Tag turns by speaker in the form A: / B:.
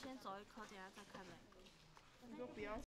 A: 先找一颗等下再开门。不要